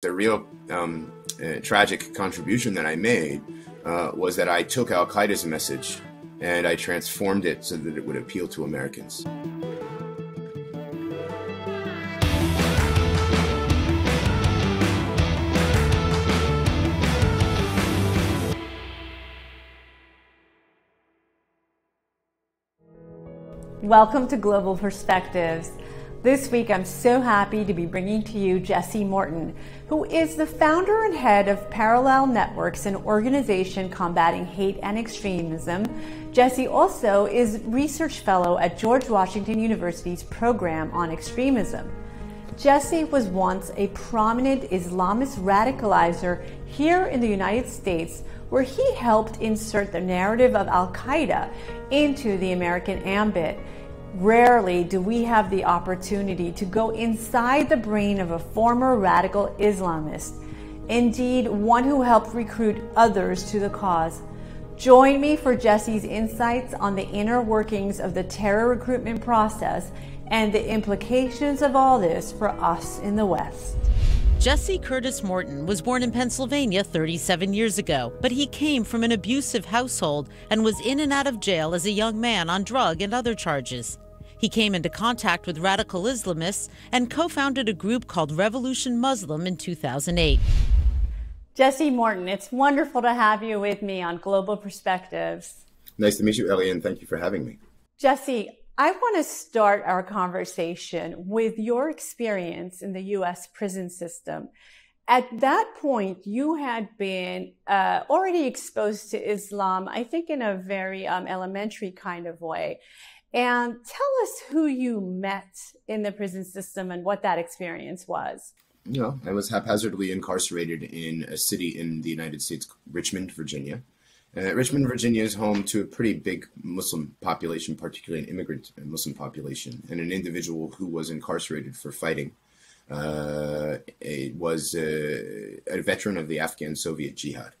The real um, uh, tragic contribution that I made uh, was that I took Al Qaeda's message and I transformed it so that it would appeal to Americans. Welcome to Global Perspectives. This week, I'm so happy to be bringing to you Jesse Morton, who is the founder and head of Parallel Networks, an organization combating hate and extremism. Jesse also is research fellow at George Washington University's program on extremism. Jesse was once a prominent Islamist radicalizer here in the United States, where he helped insert the narrative of Al Qaeda into the American ambit. Rarely do we have the opportunity to go inside the brain of a former radical Islamist, indeed, one who helped recruit others to the cause. Join me for Jesse's insights on the inner workings of the terror recruitment process and the implications of all this for us in the West. Jesse Curtis Morton was born in Pennsylvania 37 years ago, but he came from an abusive household and was in and out of jail as a young man on drug and other charges. He came into contact with radical Islamists and co founded a group called Revolution Muslim in 2008. Jesse Morton, it's wonderful to have you with me on Global Perspectives. Nice to meet you, Ellie, and thank you for having me. Jesse, I want to start our conversation with your experience in the US prison system. At that point, you had been uh, already exposed to Islam, I think, in a very um, elementary kind of way. And tell us who you met in the prison system and what that experience was. You know, I was haphazardly incarcerated in a city in the United States, Richmond, Virginia. Uh, Richmond, Virginia is home to a pretty big Muslim population, particularly an immigrant Muslim population, and an individual who was incarcerated for fighting uh, was a, a, veteran of the Afghan Soviet Jihad.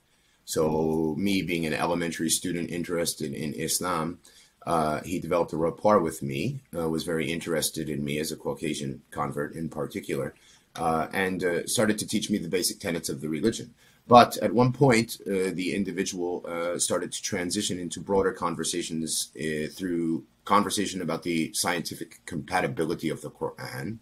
So, me being an elementary student interested in Islam, uh, he developed a rapport with me, uh, was very interested in me as a Caucasian convert in particular, uh, and uh, started to teach me the basic tenets of the religion. But at one point, uh, the individual uh, started to transition into broader conversations through conversation about the scientific compatibility of the Quran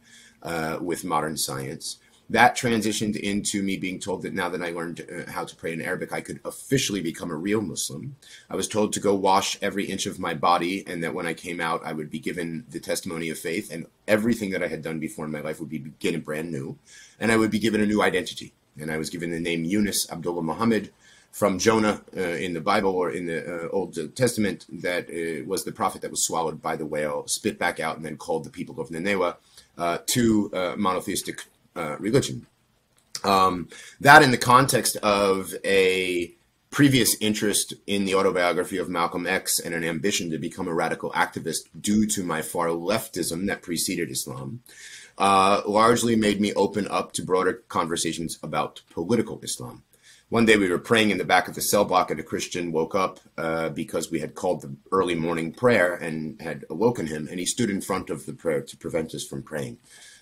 with modern science. That transitioned into me being told that now that I learned uh, how to pray in Arabic, I could officially become a real Muslim. I was told to go wash every inch of my body, and that when I came out, I would be given the testimony of faith, and everything that I had done before in my life would be beginning brand new, and I would be given a new identity and I was given the name Yunus Abdullah Muhammad from Jonah uh, in the Bible or in the uh, Old Testament that uh, was the prophet that was swallowed by the whale, spit back out, and then called the people of Nineveh uh, to uh, monotheistic uh, religion. Um, that in the context of a previous interest in the autobiography of Malcolm X and an ambition to become a radical activist due to my far leftism that preceded Islam uh, largely made me open up to broader conversations about political Islam. One day we were praying in the back of the cell block, and a Christian woke up uh, because we had called the early morning prayer and had awoken him, and he stood in front of the prayer to prevent us from praying.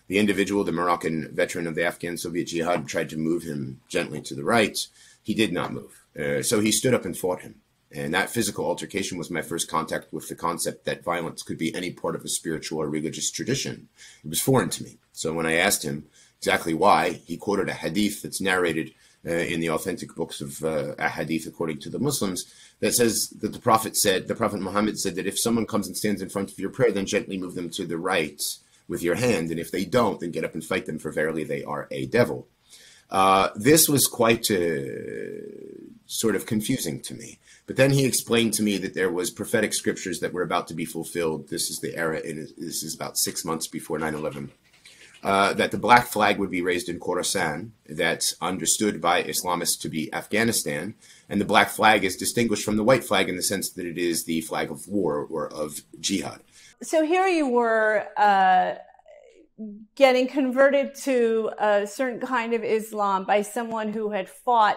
The individual, the Moroccan veteran of the Afghan Soviet Jihad, tried to move him gently to the right. He did not move. Uh, so he stood up and fought him. And that physical altercation was my first contact with the concept that violence could be any part of a spiritual or religious tradition. It was foreign to me. So when I asked him exactly why, he quoted a hadith that's narrated uh, in the authentic books of uh, a hadith according to the Muslims that says that the Prophet said, the Prophet Muhammad said that if someone comes and stands in front of your prayer, then gently move them to the right with your hand. And if they don't, then get up and fight them, for verily they are a devil. Uh, this was quite uh, sort of confusing to me. But then he explained to me that there was prophetic scriptures that were about to be fulfilled. This is the era, and this is about six months before 9 11. Uh, that the black flag would be raised in Khorasan, that's understood by Islamists to be Afghanistan. And the black flag is distinguished from the white flag in the sense that it is the flag of war or of jihad. So here you were uh, getting converted to a certain kind of Islam by someone who had fought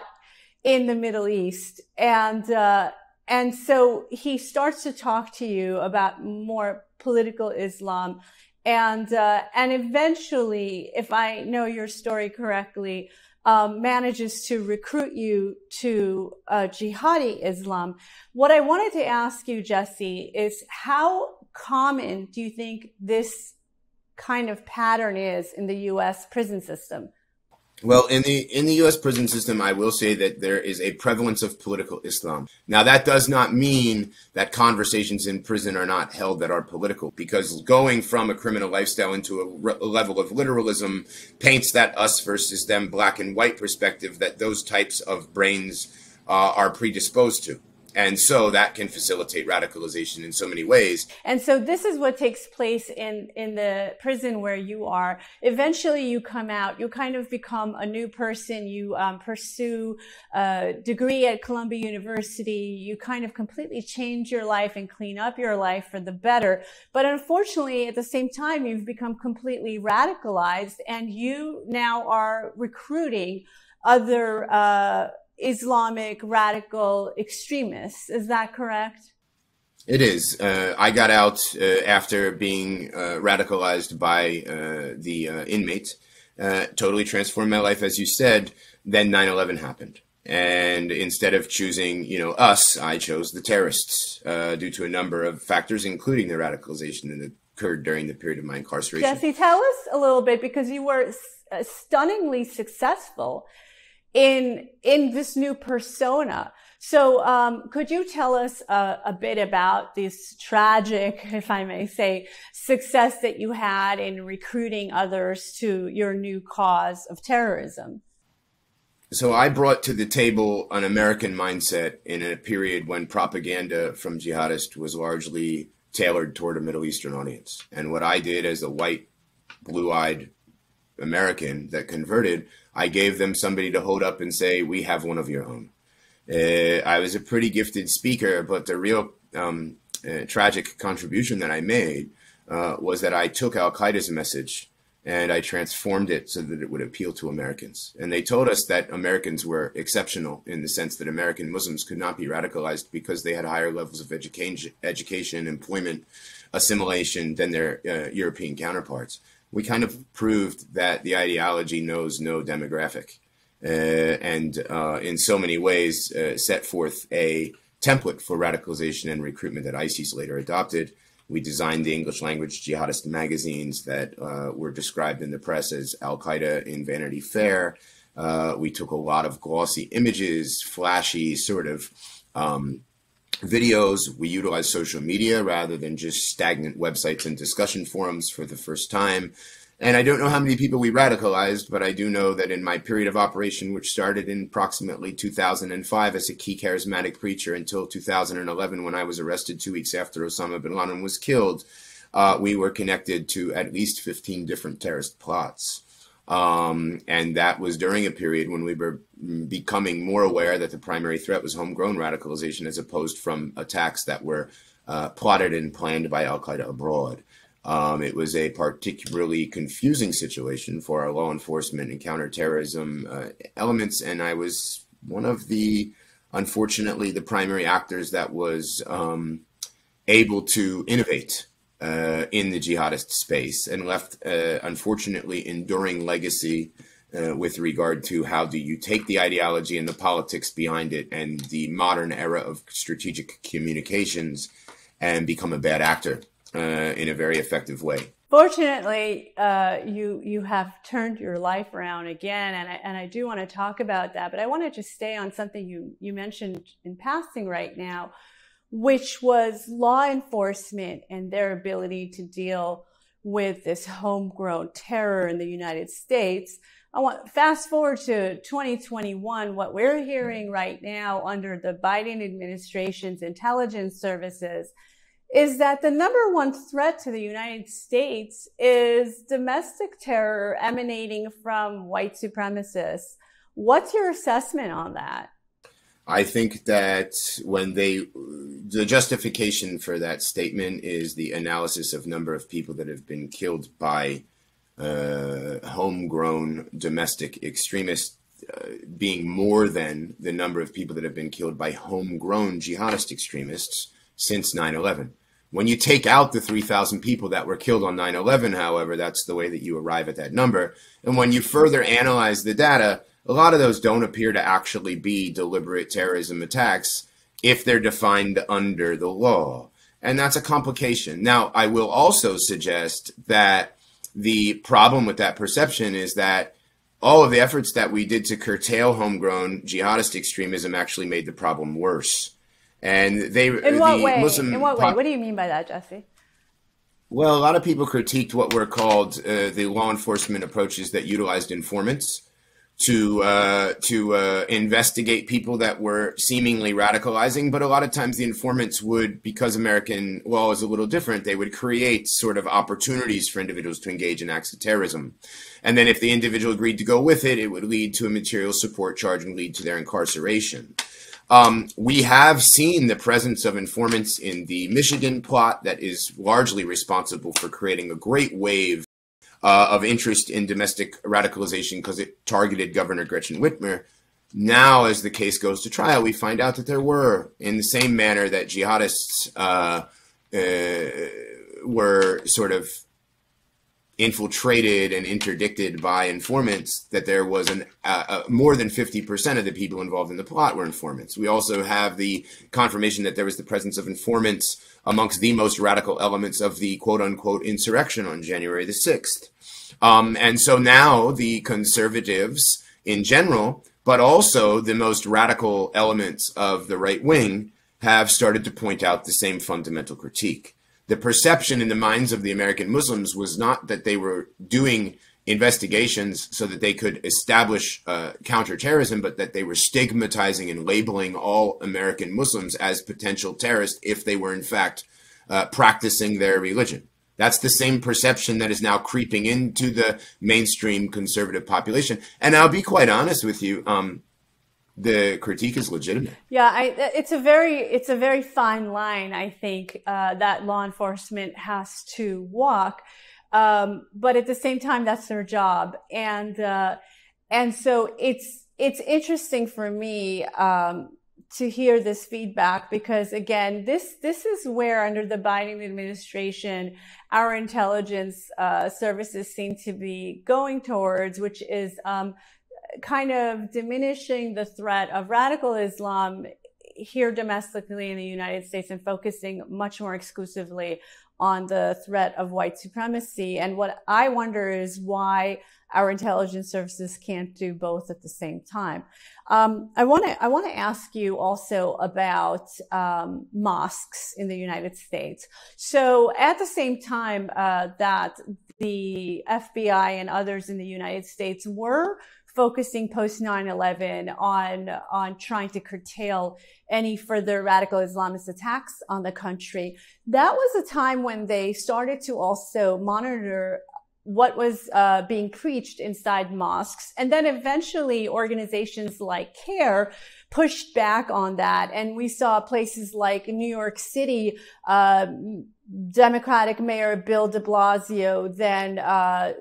in the Middle East. And, uh, and so he starts to talk to you about more political Islam. And, uh, and eventually, if I know your story correctly, um, manages to recruit you to uh, jihadi Islam. What I wanted to ask you, Jesse, is how common do you think this kind of pattern is in the U.S. prison system? Well, in the in the U.S. prison system, I will say that there is a prevalence of political Islam. Now, that does not mean that conversations in prison are not held that are political, because going from a criminal lifestyle into a, a level of literalism paints that us versus them black and white perspective that those types of brains uh, are predisposed to. And so that can facilitate radicalization in so many ways. And so this is what takes place in, in the prison where you are. Eventually you come out, you kind of become a new person. You um, pursue a degree at Columbia University. You kind of completely change your life and clean up your life for the better. But unfortunately, at the same time, you've become completely radicalized and you now are recruiting other, uh, Islamic radical extremists. Is that correct? It is. Uh, I got out uh, after being uh, radicalized by uh, the uh, inmate. Uh, totally transformed my life, as you said. Then 9/11 happened, and instead of choosing, you know, us, I chose the terrorists due to a number of factors, including the radicalization that occurred during the period of my incarceration. Jesse, tell us a little bit because you were stunningly successful in in this new persona. So, um, could you tell us uh, a bit about this tragic, if I may say, success that you had in recruiting others to your new cause of terrorism? So, I brought to the table an American mindset in a period when propaganda from jihadists was largely tailored toward a Middle Eastern audience. And what I did as a white, blue eyed American that converted I gave them somebody to hold up and say, "We have one of your own." Uh, I was a pretty gifted speaker, but the real um, uh, tragic contribution that I made uh, was that I took Al Qaeda's message and I transformed it so that it would appeal to Americans. And they told us that Americans were exceptional in the sense that American Muslims could not be radicalized because they had higher levels of education, education, employment, assimilation than their uh, European counterparts we kind of proved that the ideology knows no demographic. Uh, and uh, in so many ways uh, set forth a template for radicalization and recruitment that ISIS later adopted. We designed the English language jihadist magazines that uh, were described in the press as Al Qaeda in Vanity Fair. Uh, we took a lot of glossy images, flashy sort of um, videos. We utilize social media rather than just stagnant websites and discussion forums for the first time. And I don't know how many people we radicalized, but I do know that in my period of operation, which started in approximately 2005 as a key charismatic preacher until 2011, when I was arrested two weeks after Osama bin Laden was killed, uh, we were connected to at least 15 different terrorist plots. Um, and that was during a period when we were becoming more aware that the primary threat was homegrown radicalization as opposed from attacks that were uh, plotted and planned by Al Qaeda abroad. Um, it was a particularly confusing situation for our law enforcement and counterterrorism uh, elements, and I was one of the, unfortunately, the primary actors that was um, able to innovate uh, in the jihadist space and left, uh, unfortunately, enduring legacy uh, with regard to how do you take the ideology and the politics behind it and the modern era of strategic communications and become a bad actor uh, in a very effective way. Fortunately, uh, you you have turned your life around again, and I, and I do want to talk about that. But I want to just stay on something you you mentioned in passing right now, which was law enforcement and their ability to deal with this homegrown terror in the United States. I want fast forward to 2021. What we're hearing right now under the Biden administration's intelligence services is that the number one threat to the United States is domestic terror emanating from white supremacists. What's your assessment on that? I think that when they, the justification for that statement is the analysis of number of people that have been killed by uh, homegrown domestic extremists uh, being more than the number of people that have been killed by homegrown jihadist extremists since 9 11. When you take out the 3,000 people that were killed on 9 11, however, that's the way that you arrive at that number. And when you further analyze the data, a lot of those don't appear to actually be deliberate terrorism attacks if they're defined under the law. And that's a complication. Now, I will also suggest that the problem with that perception is that all of the efforts that we did to curtail homegrown jihadist extremism actually made the problem worse. And they in what the way? Muslim in what way? What do you mean by that, Jesse? Well, a lot of people critiqued what were called uh, the law enforcement approaches that utilized informants to uh, to uh, investigate people that were seemingly radicalizing. But a lot of times, the informants would, because American law is a little different, they would create sort of opportunities for individuals to engage in acts of terrorism. And then, if the individual agreed to go with it, it would lead to a material support charge and lead to their incarceration. Um, we have seen the presence of informants in the Michigan plot that is largely responsible for creating a great wave uh, of interest in domestic radicalization because it targeted Governor Gretchen Whitmer. Now, as the case goes to trial, we find out that there were, in the same manner that jihadists uh, uh, were sort of infiltrated and interdicted by informants that there was an uh, uh, more than 50% of the people involved in the plot were informants. We also have the confirmation that there was the presence of informants amongst the most radical elements of the quote unquote insurrection on january the 6th um, and so now the conservatives in general but also the most radical elements of the right wing have started to point out the same fundamental critique the perception in the minds of the American Muslims was not that they were doing investigations so that they could establish uh, counterterrorism, but that they were stigmatizing and labeling all American Muslims as potential terrorists if they were in fact uh, practicing their religion. That's the same perception that is now creeping into the mainstream conservative population. And I'll be quite honest with you. Um, the critique is legitimate. Yeah, I, it's a very it's a very fine line. I think uh, that law enforcement has to walk, um, but at the same time, that's their job, and uh, and so it's it's interesting for me um, to hear this feedback because again, this this is where under the Biden administration, our intelligence uh, services seem to be going towards, which is um, kind of diminishing the threat of radical Islam here domestically in the United States and focusing much more exclusively on the threat of white supremacy. And what I wonder is why our intelligence services can't do both at the same time. Um, I want to I want to ask you also about um, mosques in the United States. So at the same time uh, that the FBI and others in the United States were focusing post 9-11 on, on trying to curtail any further radical Islamist attacks on the country. That was a time when they started to also monitor what was uh, being preached inside mosques. And then eventually organizations like CAIR pushed back on that. And we saw places like New York City, uh, Democratic Mayor Bill de Blasio then uh,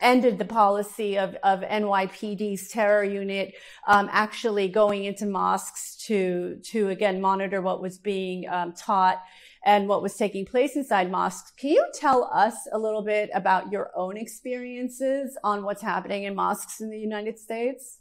ended the policy of, of NYPD's terror unit um, actually going into mosques to to again monitor what was being um, taught and what was taking place inside mosques. Can you tell us a little bit about your own experiences on what's happening in mosques in the United States?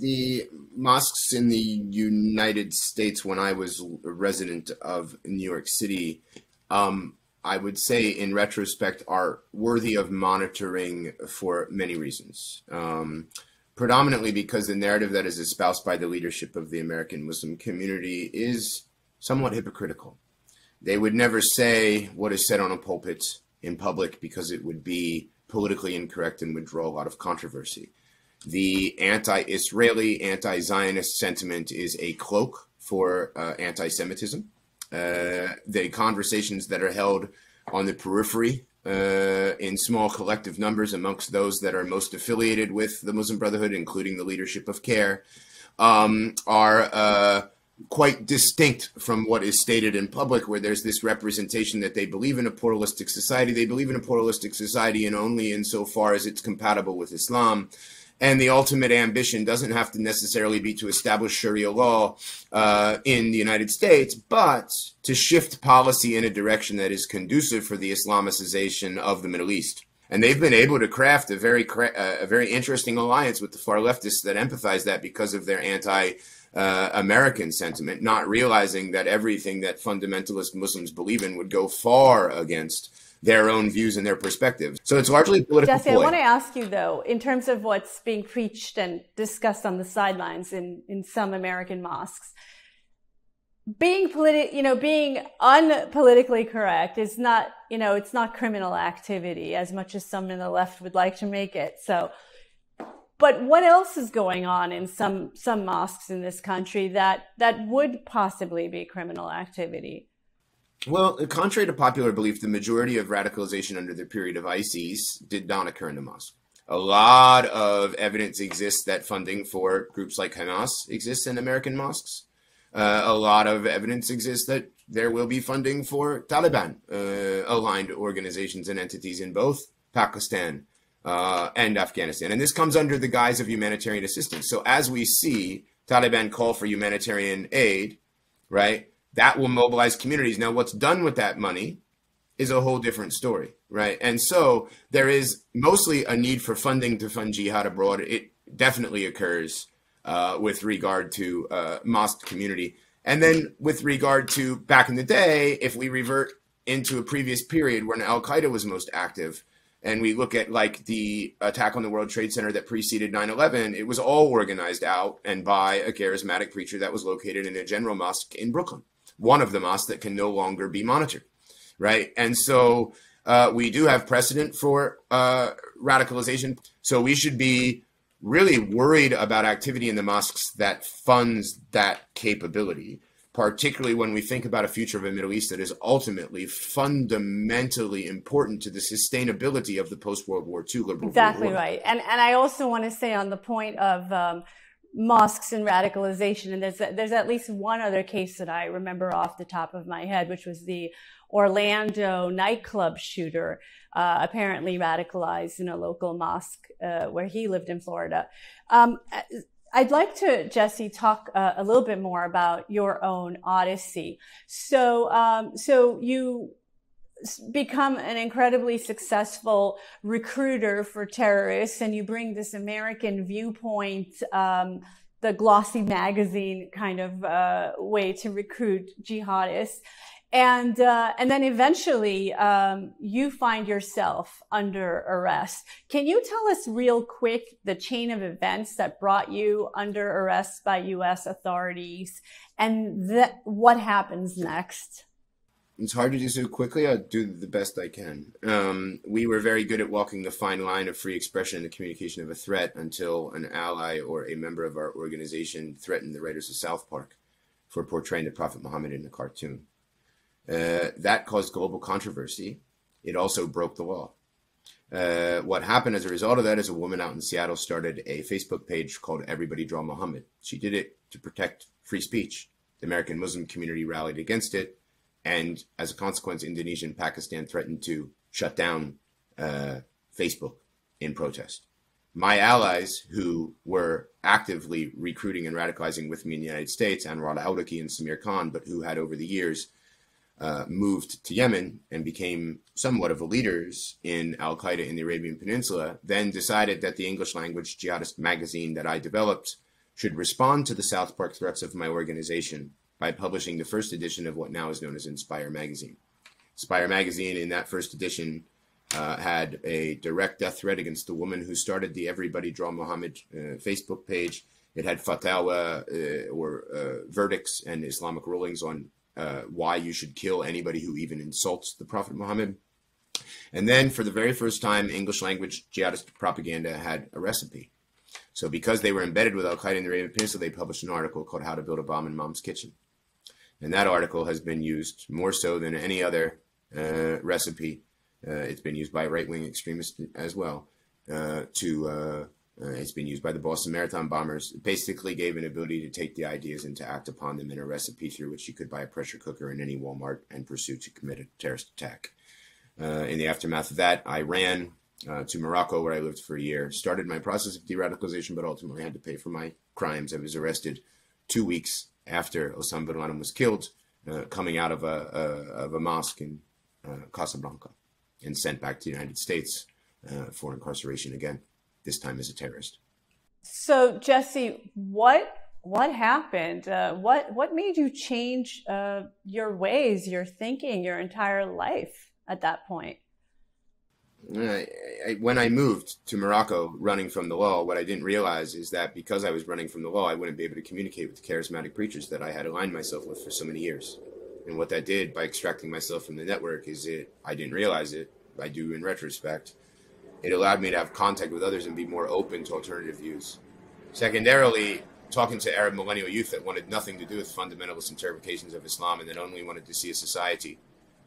The mosques in the United States, when I was a resident of New York City, um, I would say, in retrospect, are worthy of monitoring for many reasons. Um, predominantly because the narrative that is espoused by the leadership of the American Muslim community is somewhat hypocritical. They would never say what is said on a pulpit in public because it would be politically incorrect and would draw a lot of controversy. The anti Israeli, anti Zionist sentiment is a cloak for uh, anti Semitism. Uh, the conversations that are held on the periphery uh, in small collective numbers amongst those that are most affiliated with the Muslim Brotherhood, including the leadership of CAIR, um, are uh, quite distinct from what is stated in public, where there's this representation that they believe in a pluralistic society. They believe in a pluralistic society and only insofar as it's compatible with Islam. And the ultimate ambition doesn't have to necessarily be to establish Sharia law uh, in the United States, but to shift policy in a direction that is conducive for the Islamicization of the Middle East. And they've been able to craft a very a very interesting alliance with the far leftists that empathize that because of their anti uh, American sentiment, not realizing that everything that fundamentalist Muslims believe in would go far against their own views and their perspectives. So it's largely political. Jesse, ploy. I want to ask you though, in terms of what's being preached and discussed on the sidelines in, in some American mosques, being politi- you know, being unpolitically correct is not, you know, it's not criminal activity as much as some in the left would like to make it. So, but what else is going on in some some mosques in this country that that would possibly be criminal activity? Well, contrary to popular belief, the majority of radicalization under the period of ISIS did not occur in the mosque. A lot of evidence exists that funding for groups like Hamas exists in American mosques. Uh, a lot of evidence exists that there will be funding for Taliban uh, aligned organizations and entities in both Pakistan uh, and Afghanistan. And this comes under the guise of humanitarian assistance. So as we see Taliban call for humanitarian aid, right, that will mobilize communities. Now, what's done with that money is a whole different story, right? And so there is mostly a need for funding to fund jihad abroad. It definitely occurs uh, with regard to uh, mosque community. And then with regard to back in the day, if we revert into a previous period when Al Qaeda was most active, and we look at like the attack on the World Trade Center that preceded 9 11, it was all organized out and by a charismatic preacher that was located in a general mosque in Brooklyn, one of the mosques that can no longer be monitored, right? And so uh, we do have precedent for uh, radicalization. So we should be really worried about activity in the mosques that funds that capability, particularly when we think about a future of a Middle East that is ultimately fundamentally important to the sustainability of the post World War II liberal Exactly right. And and I also want to say on the point of um, mosques and radicalization, and there's there's at least one other case that I remember off the top of my head, which was the Orlando nightclub shooter, uh, apparently radicalized in a local mosque uh, where he lived in Florida. Um, I'd like to, Jesse, talk uh, a little bit more about your own odyssey. So, um, so you become an incredibly successful recruiter for terrorists, and you bring this American viewpoint. Um, the glossy magazine kind of uh, way to recruit jihadists and uh, and then eventually um, you find yourself under arrest. Can you tell us real quick the chain of events that brought you under arrest by U.S. authorities, and that what happens next? It's hard to do so quickly. I'll do the best I can. Um, we were very good at walking the fine line of free expression and the communication of a threat until an ally or a member of our organization threatened the writers of South Park for portraying the Prophet Muhammad in a cartoon. Uh, that caused global controversy. It also broke the law. Uh, what happened as a result of that is a woman out in Seattle started a Facebook page called Everybody Draw Muhammad. She did it to protect free speech. The American Muslim community rallied against it. And as a consequence, Indonesia and Pakistan threatened to shut down uh, Facebook in protest. My allies, who were actively recruiting and radicalizing with me in the United States, Anwar al-Awlaki and Samir Khan, but who had over the years uh, moved to Yemen and became somewhat of a leaders in Al Qaeda in the Arabian Peninsula, then decided that the English language jihadist magazine that I developed should respond to the South Park threats of my organization by publishing the first edition of what now is known as Inspire Magazine. Inspire Magazine, in that first edition, uh, had a direct death threat against the woman who started the Everybody Draw Muhammad uh, Facebook page. It had fatwa uh, or uh, verdicts and Islamic rulings on uh, why you should kill anybody who even insults the Prophet Muhammad. And then, for the very first time, English language jihadist propaganda had a recipe. So, because they were embedded with Al Qaeda in the Arabian Peninsula, they published an article called How to Build a Bomb in Mom's Kitchen. And that article has been used more so than any other uh, recipe. Uh, it's been used by right wing extremists as well uh, to uh, uh, it's been used by the Boston Marathon bombers. It basically gave an ability to take the ideas and to act upon them in a recipe through which you could buy a pressure cooker in any Walmart and pursue to commit a terrorist attack. In the aftermath of that, I ran uh, to Morocco, where I lived for a year. Started my process of de-radicalization, but ultimately had to pay for my crimes. I was arrested two weeks after Osama bin Laden was killed, uh, coming out of a, a, of a mosque in uh, Casablanca, and sent back to the United States uh, for incarceration again, this time as a terrorist. So, Jesse, what what happened? Uh, what what made you change uh, your ways, your thinking, your entire life at that point? I, I, when I moved to Morocco running from the law, what I didn't realize is that because I was running from the law, I wouldn't be able to communicate with the charismatic preachers that I had aligned myself with for so many years. And what that did by extracting myself from the network is it, I didn't realize it, I do in retrospect, it allowed me to have contact with others and be more open to alternative views. Secondarily, talking to Arab millennial youth that wanted nothing to do with fundamentalist interpretations of Islam and that only wanted to see a society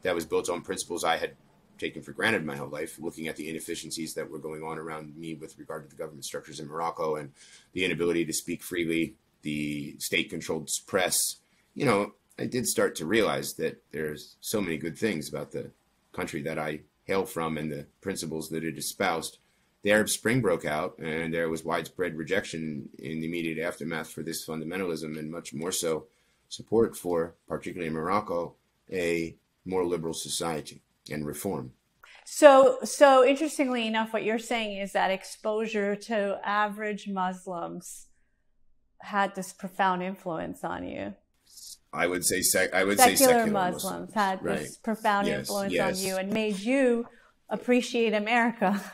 that was built on principles I had taken for granted my whole life, looking at the inefficiencies that were going on around me with regard to the government structures in Morocco and the inability to speak freely, the state controlled press. You know, I did start to realize that there's so many good things about the country that I hail from and the principles that it espoused. The Arab Spring broke out, and there was widespread rejection in the immediate aftermath for this fundamentalism, and much more so support for, particularly in Morocco, a more liberal society and reform. So, so interestingly enough, what you're saying is that exposure to average Muslims had this profound influence on you. I would say sec- I would secular say secular Muslims, Muslims had right. this profound yes, influence yes. on you and made you appreciate America.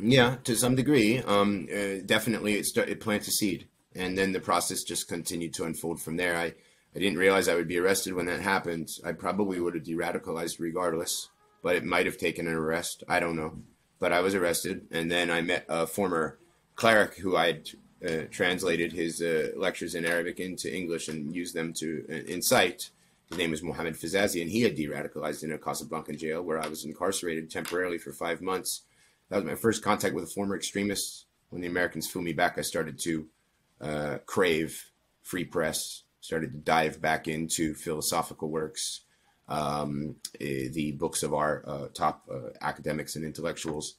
Yeah, to some degree. Um, uh, definitely, it, start, it plants a seed, and then the process just continued to unfold from there. I I didn't realize I would be arrested when that happened. I probably would have de-radicalized regardless, but it might have taken an arrest. I don't know, but I was arrested, and then I met a former cleric who I had uh, translated his uh, lectures in Arabic into English and used them to uh, incite. His name was Mohammed Fizazi, and he had de-radicalized in a Casablanca jail where I was incarcerated temporarily for five months. That was my first contact with a former extremist. When the Americans flew me back, I started to uh, crave free press, started to dive back into philosophical works, um, eh, the books of our uh, top uh, academics and intellectuals,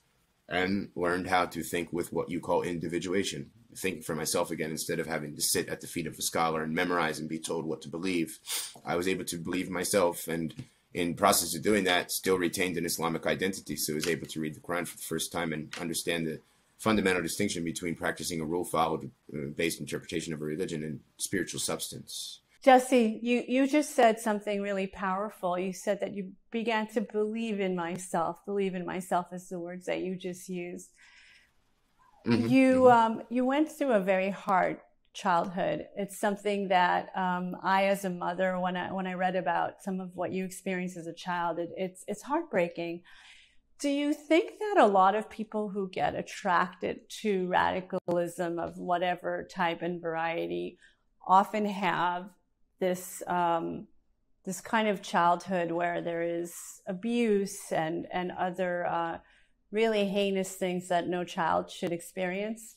and learned how to think with what you call individuation, think for myself again instead of having to sit at the feet of a scholar and memorize and be told what to believe. I was able to believe myself and in process of doing that still retained an Islamic identity. So I was able to read the Quran for the first time and understand the fundamental distinction between practicing a rule followed uh, based interpretation of a religion and spiritual substance. Jesse, you, you just said something really powerful. You said that you began to believe in myself. Believe in myself is the words that you just used. Mm-hmm, you mm-hmm. Um, you went through a very hard childhood. It's something that um, I, as a mother, when I when I read about some of what you experienced as a child, it, it's it's heartbreaking. Do you think that a lot of people who get attracted to radicalism of whatever type and variety often have this um, this kind of childhood where there is abuse and and other uh, really heinous things that no child should experience?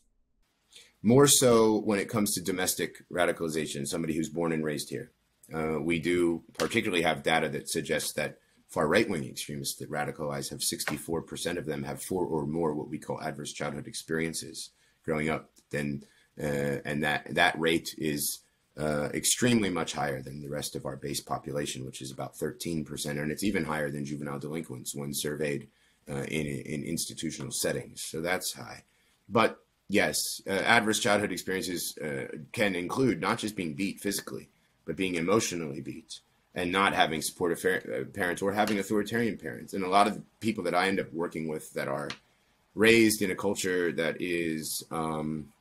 More so when it comes to domestic radicalization, somebody who's born and raised here. Uh, we do particularly have data that suggests that far right wing extremists that radicalize have 64% of them have four or more what we call adverse childhood experiences growing up. Then, uh, and that, that rate is uh, extremely much higher than the rest of our base population, which is about 13%. And it's even higher than juvenile delinquents when surveyed uh, in, in institutional settings. So that's high. But yes, uh, adverse childhood experiences uh, can include not just being beat physically, but being emotionally beat and not having supportive uh, parents or having authoritarian parents. And a lot of people that I end up working with that are raised in a culture that is um,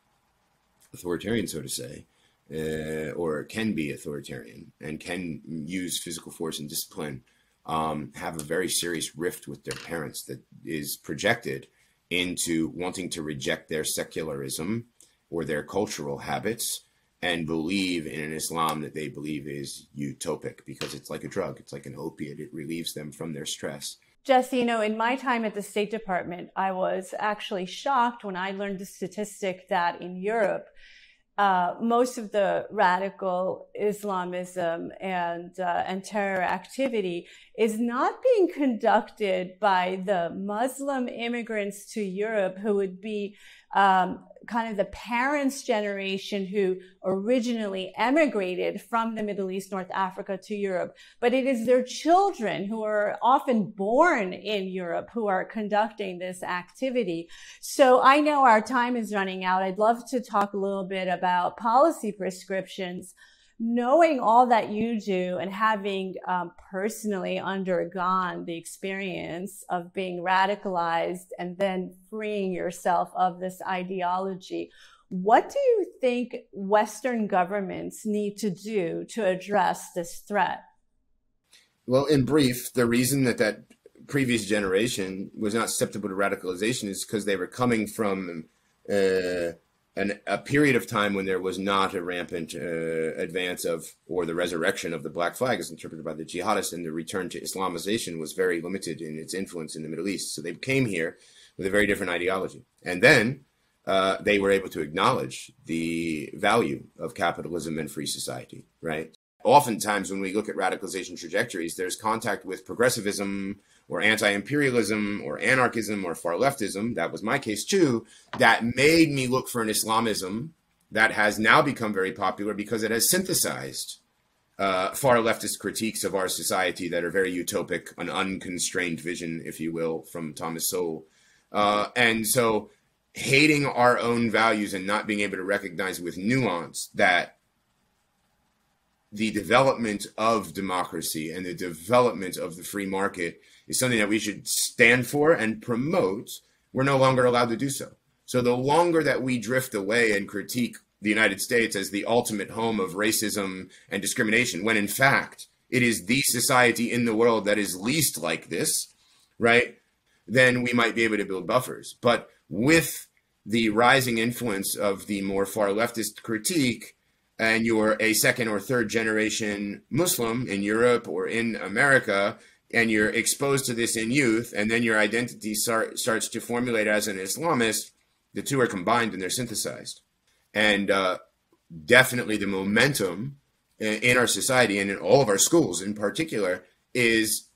authoritarian, so to say, uh, or can be authoritarian and can use physical force and discipline um, have a very serious rift with their parents that is projected into wanting to reject their secularism or their cultural habits and believe in an Islam that they believe is utopic because it's like a drug, it's like an opiate, it relieves them from their stress. Jesse, you know, in my time at the State Department, I was actually shocked when I learned the statistic that in Europe, uh, most of the radical Islamism and uh, and terror activity is not being conducted by the Muslim immigrants to Europe who would be um, kind of the parents' generation who originally emigrated from the Middle East, North Africa to Europe, but it is their children who are often born in Europe who are conducting this activity. So I know our time is running out. I'd love to talk a little bit about policy prescriptions knowing all that you do and having um, personally undergone the experience of being radicalized and then freeing yourself of this ideology, what do you think Western governments need to do to address this threat? Well, in brief, the reason that that previous generation was not susceptible to radicalization is because they were coming from uh, an, a period of time when there was not a rampant uh, advance of or the resurrection of the black flag as interpreted by the jihadists and the return to islamization was very limited in its influence in the middle east. So they came here with a very different ideology. And then uh, they were able to acknowledge the value of capitalism and free society right? Oftentimes when we look at radicalization trajectories there's contact with progressivism or anti-imperialism or anarchism or far leftism that was my case too that made me look for an islamism that has now become very popular because it has synthesized uh, far leftist critiques of our society that are very utopic an unconstrained vision if you will from thomas sowell. Uh, and so hating our own values and not being able to recognize with nuance that the development of democracy and the development of the free market is something that we should stand for and promote, we're no longer allowed to do so. So the longer that we drift away and critique the United States as the ultimate home of racism and discrimination, when in fact it is the society in the world that is least like this, right? Then we might be able to build buffers. But with the rising influence of the more far leftist critique, and you're a second or third generation Muslim in Europe or in America, and you're exposed to this in youth, and then your identity start, starts to formulate as an Islamist, the two are combined and they're synthesized. And uh, definitely the momentum in our society and in all of our schools in particular is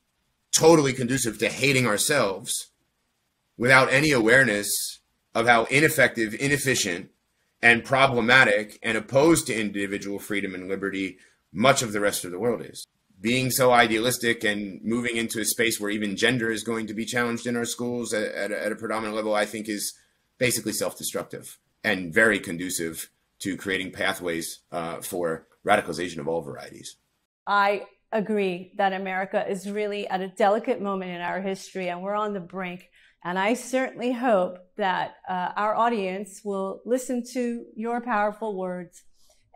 totally conducive to hating ourselves without any awareness of how ineffective, inefficient, and problematic and opposed to individual freedom and liberty much of the rest of the world is being so idealistic and moving into a space where even gender is going to be challenged in our schools at, at, a, at a predominant level, I think is basically self destructive and very conducive to creating pathways uh, for radicalization of all varieties. I agree that America is really at a delicate moment in our history and we're on the brink. And I certainly hope that uh, our audience will listen to your powerful words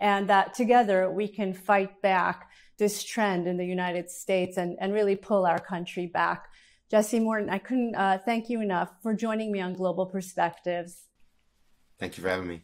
and that together we can fight back this trend in the United States and, and really pull our country back. Jesse Morton, I couldn't uh, thank you enough for joining me on Global Perspectives. Thank you for having me.